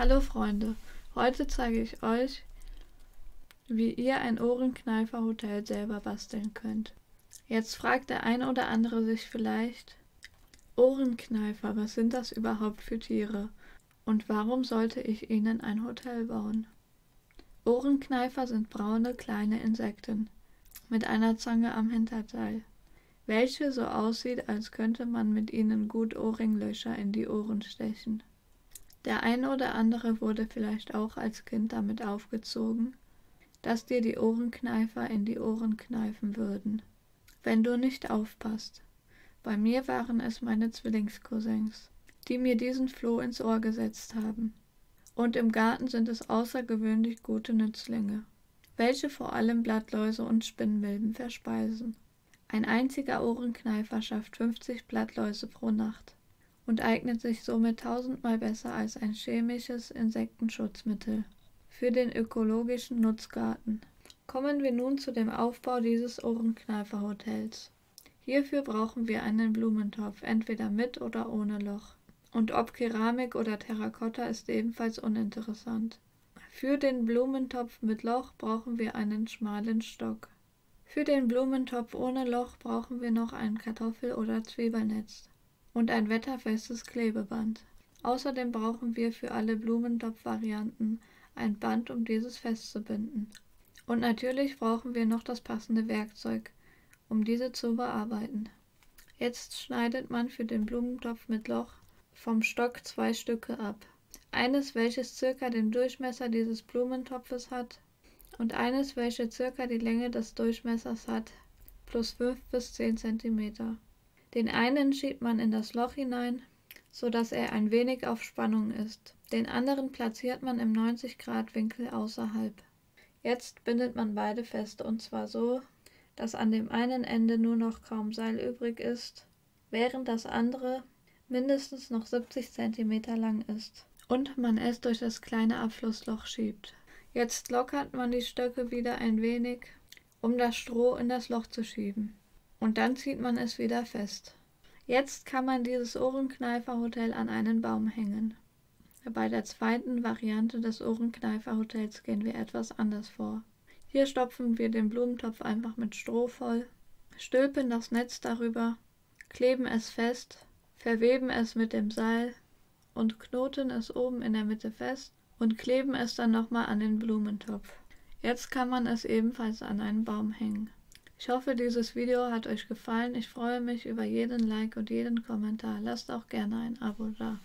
Hallo Freunde, heute zeige ich euch, wie ihr ein Ohrenkneifer-Hotel selber basteln könnt. Jetzt fragt der ein oder andere sich vielleicht, Ohrenkneifer, was sind das überhaupt für Tiere? Und warum sollte ich ihnen ein Hotel bauen? Ohrenkneifer sind braune kleine Insekten mit einer Zange am Hinterteil, welche so aussieht, als könnte man mit ihnen gut Ohrringlöcher in die Ohren stechen. Der eine oder andere wurde vielleicht auch als Kind damit aufgezogen, dass dir die Ohrenkneifer in die Ohren kneifen würden, wenn du nicht aufpasst. Bei mir waren es meine Zwillingscousins, die mir diesen Floh ins Ohr gesetzt haben. Und im Garten sind es außergewöhnlich gute Nützlinge, welche vor allem Blattläuse und Spinnmilben verspeisen. Ein einziger Ohrenkneifer schafft 50 Blattläuse pro Nacht und eignet sich somit tausendmal besser als ein chemisches Insektenschutzmittel für den ökologischen Nutzgarten. Kommen wir nun zu dem Aufbau dieses Ohrenkneifer-Hotels. Hierfür brauchen wir einen Blumentopf, entweder mit oder ohne Loch. Und ob Keramik oder Terrakotta ist ebenfalls uninteressant. Für den Blumentopf mit Loch brauchen wir einen schmalen Stock. Für den Blumentopf ohne Loch brauchen wir noch ein Kartoffel- oder Zwiebelnetz und ein wetterfestes Klebeband. Außerdem brauchen wir für alle Blumentopf-Varianten ein Band, um dieses festzubinden. Und natürlich brauchen wir noch das passende Werkzeug, um diese zu bearbeiten. Jetzt schneidet man für den Blumentopf mit Loch vom Stock zwei Stücke ab. Eines, welches circa den Durchmesser dieses Blumentopfes hat und eines, welches circa die Länge des Durchmessers hat, plus 5 bis 10 cm. Den einen schiebt man in das Loch hinein, so dass er ein wenig auf Spannung ist. Den anderen platziert man im 90 Grad Winkel außerhalb. Jetzt bindet man beide fest und zwar so, dass an dem einen Ende nur noch kaum Seil übrig ist, während das andere mindestens noch 70 cm lang ist und man es durch das kleine Abflussloch schiebt. Jetzt lockert man die Stöcke wieder ein wenig, um das Stroh in das Loch zu schieben und dann zieht man es wieder fest. Jetzt kann man dieses Ohrenkneifer-Hotel an einen Baum hängen. Bei der zweiten Variante des Ohrenkneifer-Hotels gehen wir etwas anders vor. Hier stopfen wir den Blumentopf einfach mit Stroh voll, stülpen das Netz darüber, kleben es fest, verweben es mit dem Seil und knoten es oben in der Mitte fest und kleben es dann nochmal an den Blumentopf. Jetzt kann man es ebenfalls an einen Baum hängen. Ich hoffe, dieses Video hat euch gefallen. Ich freue mich über jeden Like und jeden Kommentar. Lasst auch gerne ein Abo da.